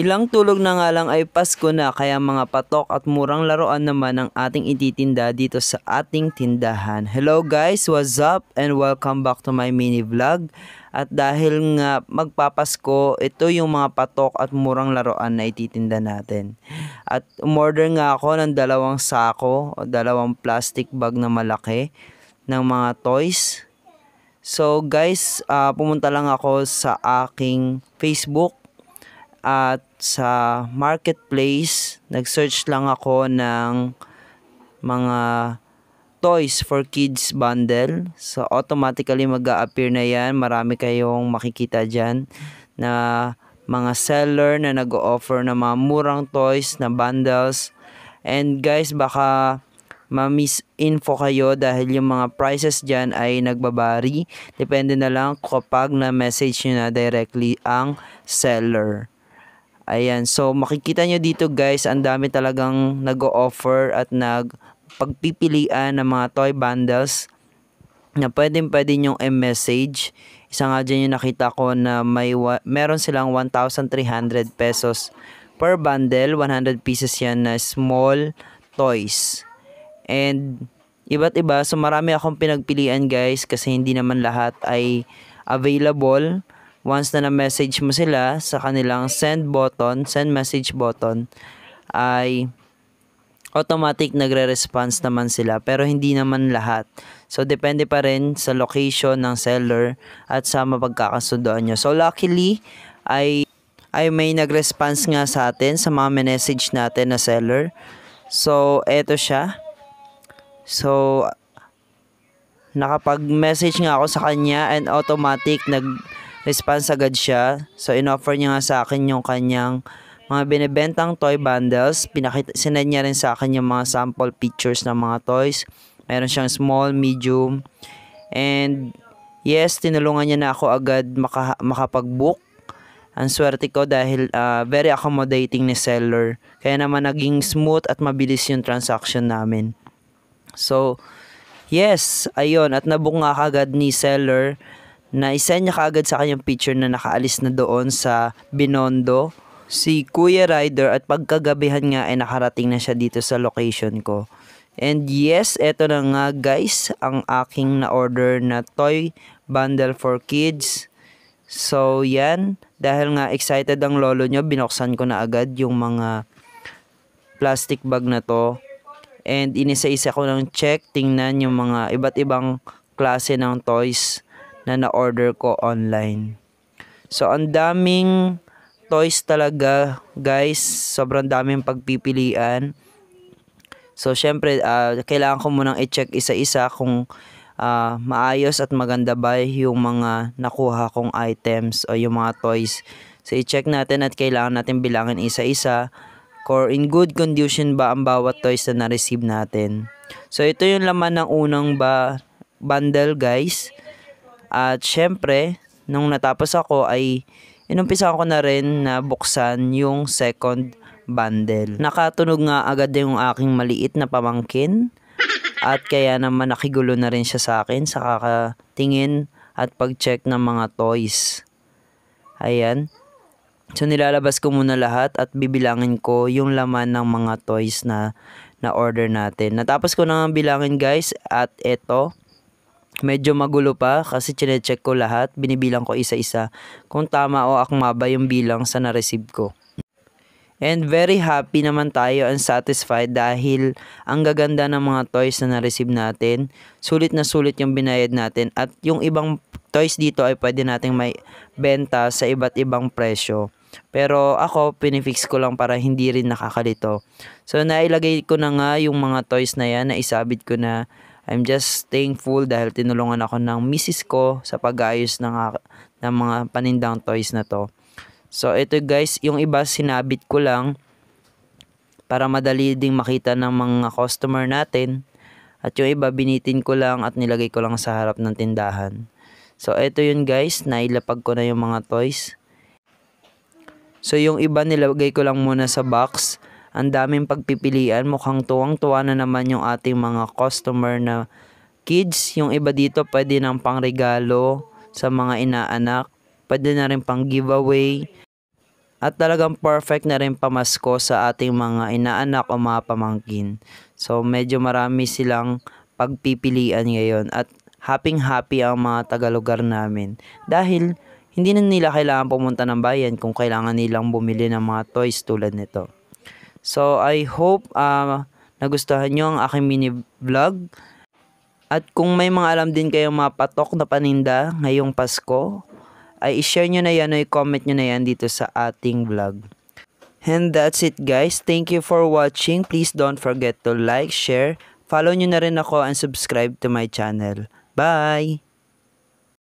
Ilang tulog na nga lang ay Pasko na kaya mga patok at murang laruan naman ang ating ititinda dito sa ating tindahan. Hello guys, what's up and welcome back to my mini vlog. At dahil nga magpapasko, ito yung mga patok at murang laruan na ititinda natin. At umorder nga ako ng dalawang sako o dalawang plastic bag na malaki ng mga toys. So guys, uh, pumunta lang ako sa aking Facebook at sa marketplace, nag-search lang ako ng mga toys for kids bundle. So, automatically mag appear na yan. Marami kayong makikita dyan na mga seller na nag-offer ng mga murang toys na bundles. And guys, baka ma-misinfo kayo dahil yung mga prices dyan ay nagbabari. Depende na lang kapag na-message nyo na directly ang seller. Ayan, so makikita nyo dito guys, ang dami talagang nag-offer at nag pagpipilian ng mga toy bundles na pwedeng pwede nyong i-message. Isa nga dyan yung nakita ko na may meron silang 1,300 pesos per bundle. 100 pieces yan na small toys. And iba't iba. So marami akong pinagpilian guys kasi hindi naman lahat ay available once na na-message mo sila sa kanilang send button, send message button, ay automatic nagre-response naman sila pero hindi naman lahat. So depende pa rin sa location ng seller at sa mapagkakasundoan nyo. So luckily ay ay may nag-response nga sa atin sa mga message natin na seller. So eto siya. So nakapag-message nga ako sa kanya and automatic nag response agad siya. So, inoffer niya nga sa akin yung kanyang mga binibentang toy bundles. Pinakita, sinend niya rin sa akin yung mga sample pictures ng mga toys. Meron siyang small, medium. And, yes, tinulungan niya na ako agad maka, makapag-book. Ang swerte ko dahil uh, very accommodating ni seller. Kaya naman naging smooth at mabilis yung transaction namin. So, yes, ayun. At nabook nga kagad ni seller na isend niya kaagad sa kanyang picture na nakaalis na doon sa Binondo si Kuya Rider at pagkagabihan nga ay nakarating na siya dito sa location ko. And yes, eto na nga guys, ang aking na-order na toy bundle for kids. So yan, dahil nga excited ang lolo nyo, binuksan ko na agad yung mga plastic bag na to. And inisa-isa ko ng check, tingnan yung mga iba't ibang klase ng toys na na-order ko online. So, ang daming toys talaga, guys. Sobrang daming pagpipilian. So, syempre, uh, kailangan ko munang i-check isa-isa kung uh, maayos at maganda ba yung mga nakuha kong items o yung mga toys. So, i-check natin at kailangan natin bilangin isa-isa or in good condition ba ang bawat toys na na-receive natin. So, ito yung laman ng unang ba bundle, guys. At syempre, nung natapos ako ay inumpisa ko na rin na buksan yung second bundle. Nakatunog nga agad yung aking maliit na pamangkin at kaya naman nakigulo na rin siya sa akin sa kakatingin at pag-check ng mga toys. Ayan. So nilalabas ko muna lahat at bibilangin ko yung laman ng mga toys na na order natin. Natapos ko na bilangin guys at ito medyo magulo pa kasi chinecheck ko lahat, binibilang ko isa-isa kung tama o akma ba yung bilang sa na-receive ko. And very happy naman tayo and satisfied dahil ang gaganda ng mga toys na na-receive natin. Sulit na sulit yung binayad natin at yung ibang toys dito ay pwede nating may benta sa iba't ibang presyo. Pero ako, pinifix ko lang para hindi rin nakakalito. So, nailagay ko na nga yung mga toys na yan, na isabit ko na I'm just thankful dahil tinulungan ako ng misis ko sa pag-ayos ng, ng mga panindang toys na to. So ito guys, yung iba sinabit ko lang para madali ding makita ng mga customer natin. At yung iba binitin ko lang at nilagay ko lang sa harap ng tindahan. So ito yun guys, nailapag ko na yung mga toys. So yung iba nilagay ko lang muna sa box ang daming pagpipilian. Mukhang tuwang-tuwa na naman yung ating mga customer na kids. Yung iba dito pwede ng pangregalo sa mga inaanak. Pwede na rin pang giveaway. At talagang perfect na rin pamasko sa ating mga inaanak o mga pamangkin. So medyo marami silang pagpipilian ngayon at happy happy ang mga tagalugar namin. Dahil hindi na nila kailangan pumunta ng bayan kung kailangan nilang bumili ng mga toys tulad nito. So I hope uh, nagustuhan nyo ang aking mini vlog. At kung may mga alam din kayong mga patok na paninda ngayong Pasko, ay i-share nyo na yan o i-comment nyo na yan dito sa ating vlog. And that's it guys. Thank you for watching. Please don't forget to like, share, follow nyo na rin ako and subscribe to my channel. Bye!